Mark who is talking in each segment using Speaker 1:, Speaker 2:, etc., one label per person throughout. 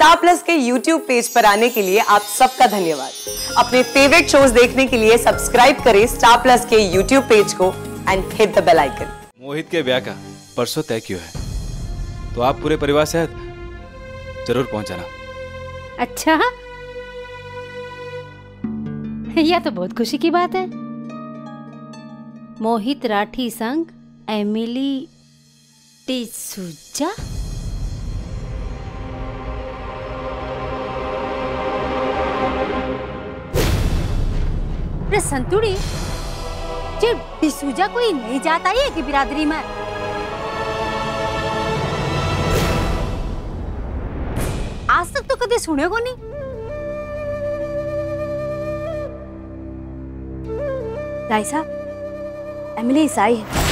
Speaker 1: Star Plus के YouTube page पर आने के लिए आप सबका धन्यवाद। अपने फेवरेट शोज़ देखने के लिए सब्सक्राइब करें स्टार प्लस के यूट्यूब पेज को and hit the bell icon
Speaker 2: Mohit के ब्याह का परसों तय क्यों है? तो आप पूरे परिवार सहित ज़रूर पहुंचाना।
Speaker 3: अच्छा। यह तो बहुत खुशी की बात है। मोहित राठी संग एमिली टिसूजा संतुड़ी, जे डिसूजा कोई नहीं जाता है कि बिरादरी में? आज तक तो कदे सुने को नहीं।
Speaker 4: राय साहब, एमिली ईसाई है।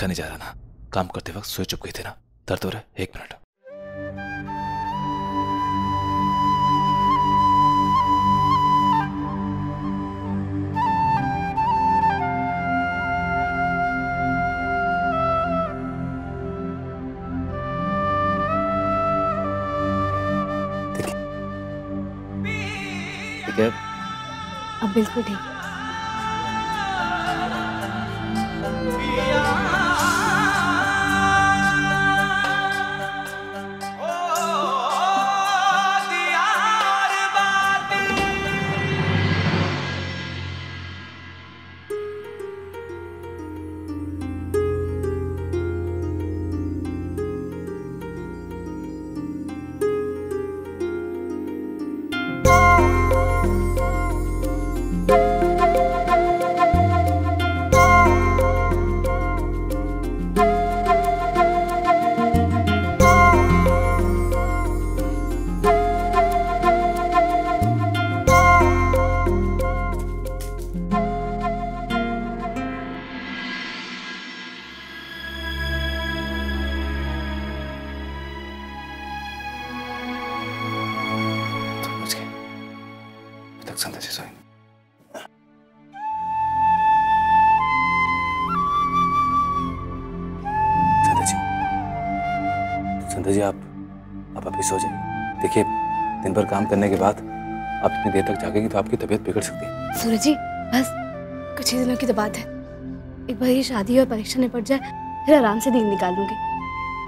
Speaker 2: लिखा नहीं जा रहा ना काम करते वक्त सोए चुप गई थी ना। दर्द हो रहा है? एक मिनट। ठीक है।
Speaker 4: अब बिल्कुल ठीक।
Speaker 2: संध्या जी आप आप अभी सो जाइए। देखिए दिन भर काम करने के बाद आप इतनी देर तक जागेंगे तो आपकी तबीयत बिगड़ सकती है।
Speaker 4: सूरज जी बस कुछ ही दिनों की तो बात है। एक बार ये शादी और परीक्षा निपट जाए फिर आराम से दिन निकाल लूँगी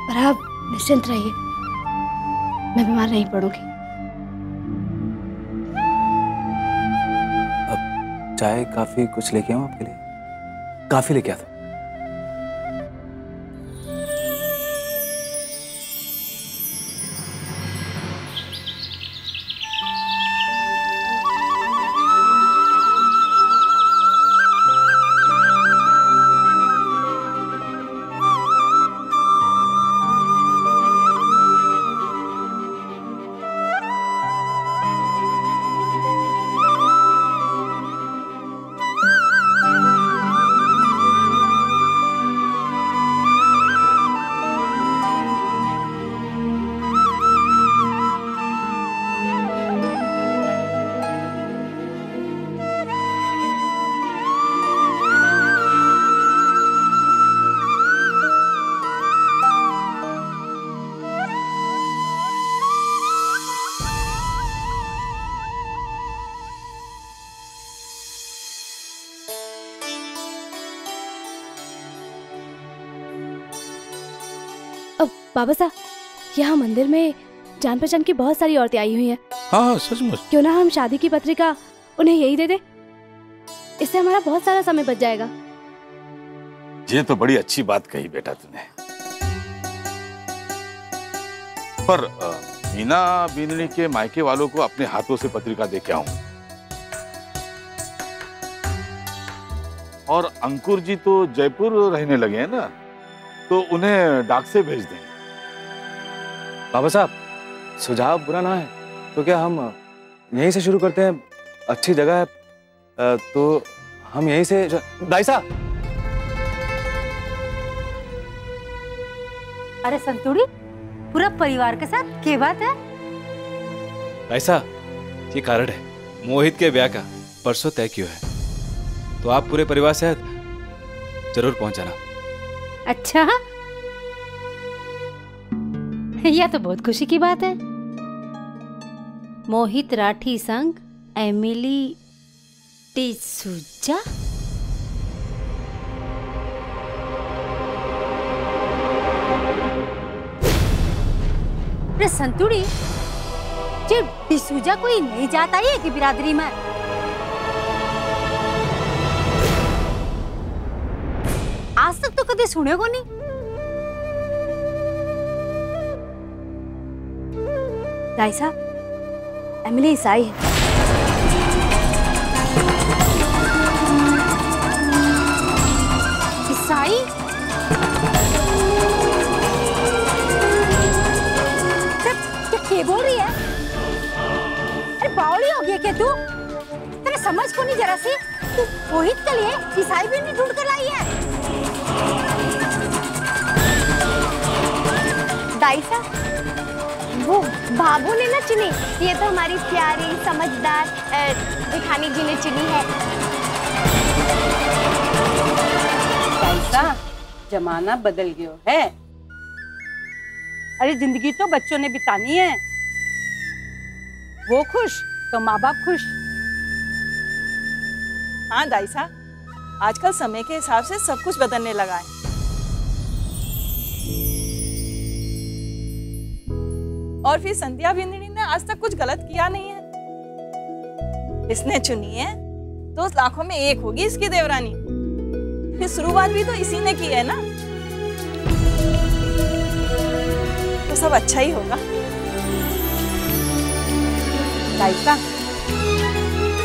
Speaker 4: पर आप निश्चिंत रहिए मैं बीमार नहीं पड़ूँगी।
Speaker 2: चाय काफ़ी कुछ लेके आऊँ आपके लिए? काफ़ी लेके आता
Speaker 4: बाबा साहब यहाँ मंदिर में जान पहचान की बहुत सारी औरतें आई हुई हैं।
Speaker 5: हाँ हाँ सचमुच।
Speaker 4: क्यों ना हम शादी की पत्रिका उन्हें यही दे दे? इससे हमारा बहुत सारा समय बच जाएगा।
Speaker 5: ये तो बड़ी अच्छी बात कही बेटा तूने। पर मीना बीननी के मायके वालों को अपने हाथों से पत्रिका दे के आऊँ। और अंकुर जी तो जयपुर रहने लगे हैं ना तो उन्हें डाक से भेज दें।
Speaker 2: बाबा साहब सुझाव बुरा ना है। तो क्या हम यहीं से शुरू करते हैं? अच्छी जगह है। तो हम यहीं से दाई साहब!
Speaker 3: अरे संतुड़ी पूरा परिवार के साथ के बात है?
Speaker 2: ऐसा ये कारण है। मोहित के ब्याह का परसों तय क्यों है? तो आप पूरे परिवार से ज़रूर पहुँच जाना
Speaker 3: अच्छा यह तो बहुत खुशी की बात है। मोहित राठी संग एमिली टिसूजा संतुड़ी, जे डिसूजा कोई नहीं जाता है कि बिरादरी में? आज तक तो कभी सुने को नहीं।
Speaker 4: साहब एमिली ईसाई है।
Speaker 3: ईसाई? क्या बोल रही है? अरे बावली हो गई क्या तू? तेरे समझ को नहीं जरा सी? तू रोहित के लिए ईसाई भी नहीं ढूंढ कर लाई है।
Speaker 4: दाई वो बाबू ने ना चुनी। ये तो हमारी प्यारी समझदार अ, जी ने चुनी है।
Speaker 6: जमाना बदल गयो है। अरे ज़िंदगी तो बच्चों ने बितानी है। वो खुश तो माँ बाप खुश।
Speaker 7: हाँ दाई साहब आजकल समय के हिसाब से सब कुछ बदलने लगा है। और फिर संध्या बिंदनी ने आज तक कुछ गलत किया नहीं है। इसने चुनी है तो लाखों में एक होगी इसकी देवरानी। फिर शुरुआत भी तो इसी ने की है ना? तो सब अच्छा ही होगा।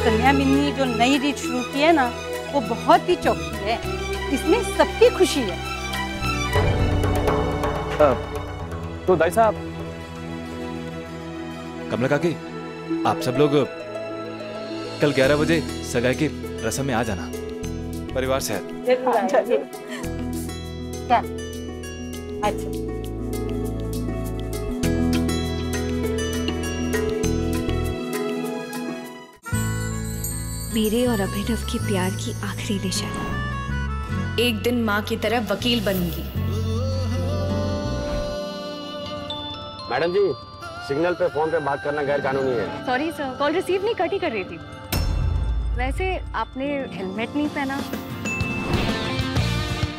Speaker 6: कन्या मिन्नी जो नई रीत शुरू की है ना, वो बहुत ही चौकी है। इसमें सबकी खुशी है।
Speaker 2: तो दाई साहब कमला काकी आप सब लोग कल 11 बजे सगाई की रस्म में आ जाना। परिवार सहित
Speaker 7: चलिए
Speaker 6: क्या? अच्छा।
Speaker 8: मेरे और अभिनव के प्यार की आखिरी निशानी एक दिन माँ की तरह वकील बनूँगी।
Speaker 9: मैडम जी सिग्नल पे फ़ोन पे बात करना गैर कानूनी है।
Speaker 8: सॉरी सर कॉल रिसीव नहीं कट ही कर रही थी। वैसे आपने हेलमेट नहीं पहना।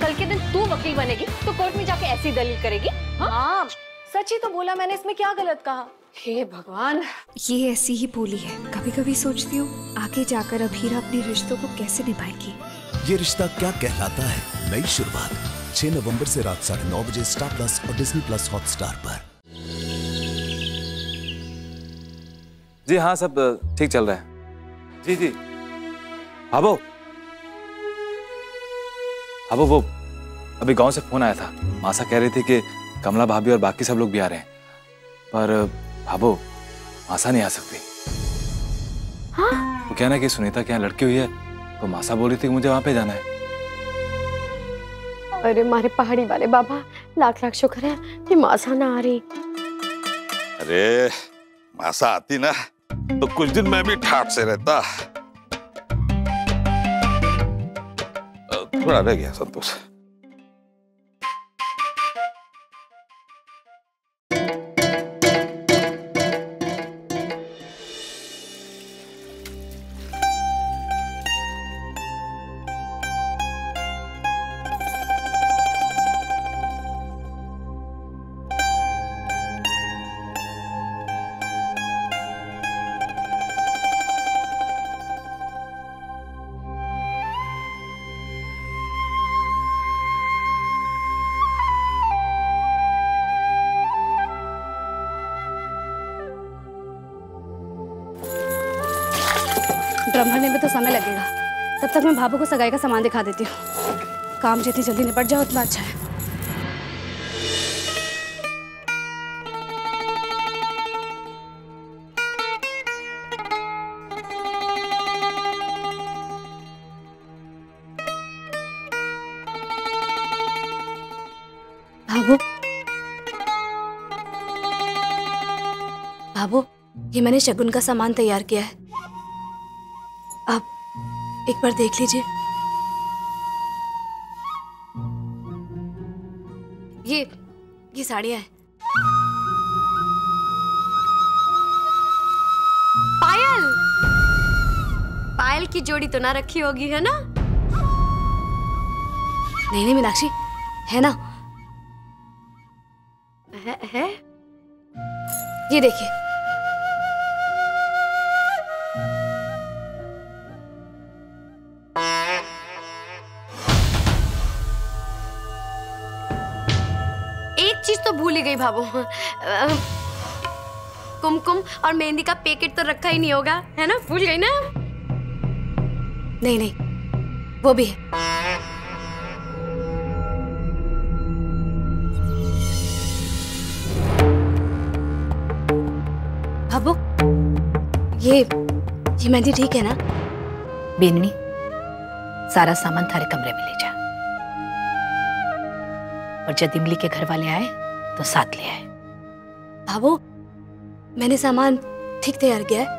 Speaker 8: कल के दिन तू वकील बनेगी तो कोर्ट में जाके ऐसी दलील करेगी हाँ? सच ही तो बोला मैंने इसमें क्या गलत कहा? हे भगवान।
Speaker 10: ये ऐसी ही बोली है। कभी कभी सोचती हूँ आगे जाकर अभीरा अपने रिश्तों को कैसे निभाएगी?
Speaker 11: ये रिश्ता क्या कहलाता है? नई शुरुआत 6 नवंबर से रात साढ़े नौ बजे स्टार प्लस और डिज्नी प्लस हॉटस्टार पर।
Speaker 2: जी हाँ सब ठीक चल रहा है। जी जी। हाबो। हाबो वो अभी गाँव से फ़ोन आया था। मासा कह रही थी कि कमला भाभी और बाकी सब लोग भी आ रहे हैं। पर भाबो मासा नहीं आ सकती। वो कहना कि सुनीता के यहाँ लड़की हुई है तो मासा बोल रही थी कि मुझे वहाँ पे जाना है।
Speaker 4: अरे मारे पहाड़ी वाले बाबा लाख लाख शुक्र है कि मासा ना आ रही।
Speaker 5: अरे मासा आती ना तो कुछ दिन मैं भी ठाट से रहता। थोड़ा रह गया संतोष।
Speaker 4: में तो समय लगेगा। तब तक मैं भाभू को सगाई का सामान दिखा देती हूँ। काम जितनी जल्दी निपट जाए, उतना अच्छा है। ये मैंने शगुन का सामान तैयार किया है। एक बार देख लीजिए। ये ये साड़ियाँ हैं।
Speaker 12: पायल! पायल की जोड़ी तो ना रखी होगी है ना?
Speaker 4: नहीं नहीं मीनाक्षी है ना?
Speaker 12: है, है?
Speaker 4: ये देखिए।
Speaker 12: चीज़ तो भूल ही गई अ, कुमकुम और मेहंदी का पैकेट तो रखा ही नहीं होगा है ना? भूल गई ना?
Speaker 4: नहीं नहीं वो भी है। भाभू ये ये मेहंदी ठीक है ना?
Speaker 6: बेननी सारा सामान थारे कमरे में ले जा। और जब इमली के घर वाले आए तो साथ ले आए।
Speaker 4: भाभू मैंने सामान ठीक तैयार किया है।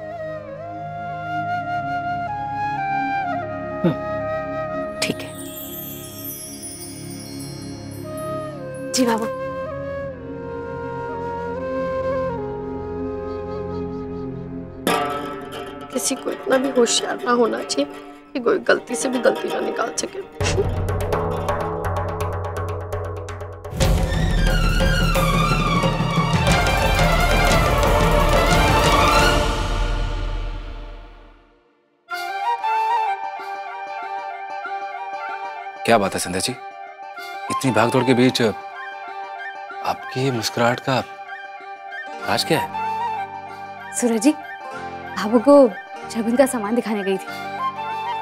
Speaker 6: ठीक है।
Speaker 4: जी बाबू
Speaker 12: किसी को इतना भी होशियार ना होना चाहिए कि कोई गलती से भी गलती ना निकाल सके।
Speaker 2: क्या बात है संध्या जी? इतनी भागदौड़ के बीच आपकी मुस्कुराहट का राज क्या है?
Speaker 4: सूरज जी भाभू को शगुन का सामान दिखाने गई थी,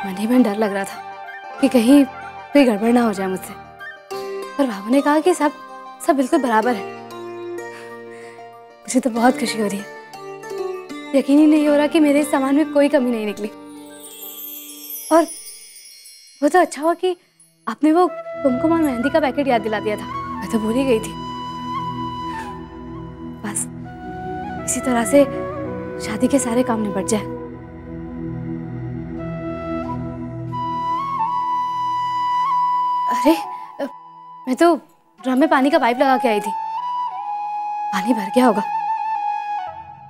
Speaker 4: मन ही मन डर लग रहा था कि कहीं कोई गड़बड़ ना हो जाए मुझसे। पर भाभू ने कहा कि सब सब बिल्कुल बराबर है। मुझे तो बहुत खुशी हो रही है। यकीन ही नहीं हो रहा कि मेरे इस सामान में कोई कमी नहीं निकली। और वो तो अच्छा हुआ कि आपने वो कुमकुम और मेहंदी का पैकेट याद दिला दिया था। मैं तो भूल ही गई थी। बस, इसी तरह से शादी के सारे काम निपट जाए। अरे, मैं तो ड्रम में पानी का पाइप लगा के आई थी। पानी भर गया होगा।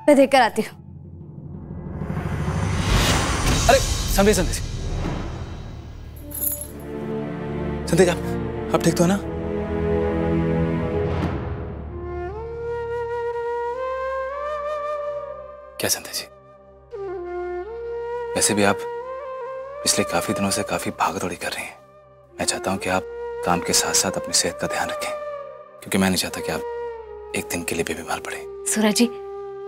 Speaker 4: मैं देख कर आती हूँ।
Speaker 2: अरे संध्या संध्या संध्या आप आप ठीक तो है ना? क्या संध्या जी वैसे भी आप पिछले काफ़ी दिनों से काफ़ी भागदौड़ी कर रही हैं। मैं चाहता हूँ कि आप काम के साथ साथ अपनी सेहत का ध्यान रखें क्योंकि मैं नहीं चाहता कि आप एक दिन के लिए भी बीमार पड़े।
Speaker 4: सूरज जी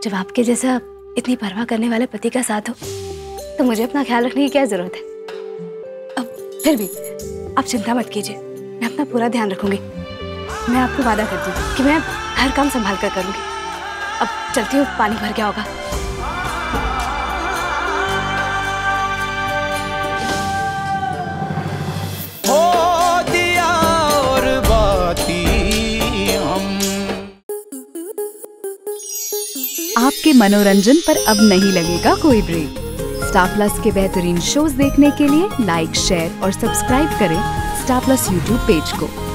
Speaker 4: जब आपके जैसा इतनी परवाह करने वाले पति का साथ हो तो मुझे अपना ख्याल रखने की क्या ज़रूरत है? अब फिर भी आप चिंता मत कीजिए। मैं अपना पूरा ध्यान रखूँगी। मैं आपको वादा करती हूँ कि मैं हर काम संभाल कर करूँगी। अब चलती हूँ पानी भर गया होगा।
Speaker 13: दिया और बाती हम।
Speaker 14: आपके मनोरंजन पर अब नहीं लगेगा कोई ब्रेक। स्टार प्लस के बेहतरीन शोज़ देखने के लिए लाइक, शेयर और सब्सक्राइब करें स्टार प्लस यूट्यूब पेज को।